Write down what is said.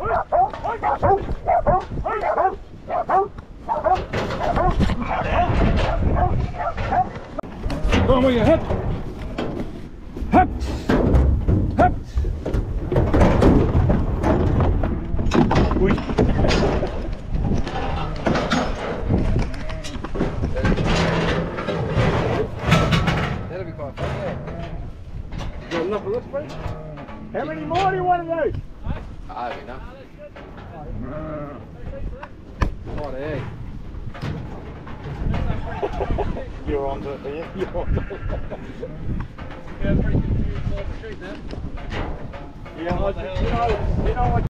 Go with your hip. Hip. Hip. That'll be quite fun, yeah. Got enough of this, mate? How many more do you want of those? Have enough. What You're onto it, are you? You're on to it. Yeah, pretty confused the street now. Yeah, you know, you know what